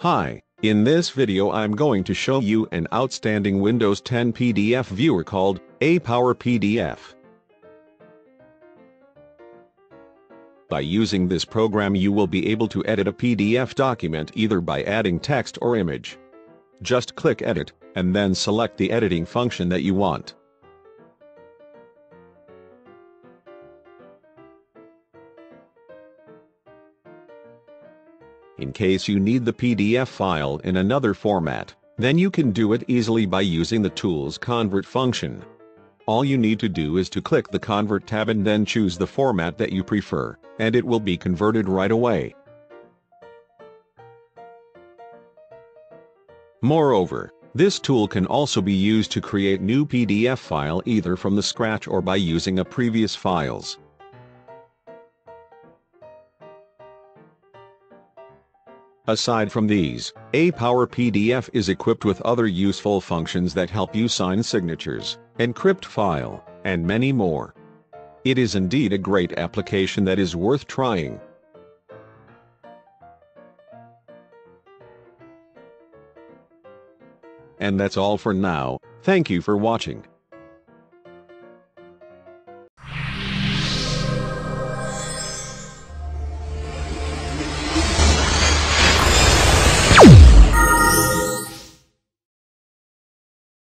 Hi, in this video I'm going to show you an outstanding Windows 10 PDF viewer called ApowerPDF. By using this program you will be able to edit a PDF document either by adding text or image. Just click Edit, and then select the editing function that you want. In case you need the PDF file in another format, then you can do it easily by using the tool's convert function. All you need to do is to click the convert tab and then choose the format that you prefer, and it will be converted right away. Moreover, this tool can also be used to create new PDF file either from the scratch or by using a previous files. Aside from these, ApowerPDF is equipped with other useful functions that help you sign signatures, encrypt file, and many more. It is indeed a great application that is worth trying. And that's all for now, thank you for watching.